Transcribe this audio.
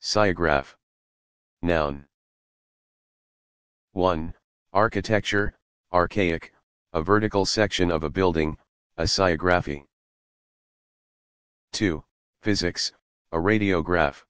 Sciograph. Noun. 1. Architecture, archaic, a vertical section of a building, a sciography. 2. Physics, a radiograph.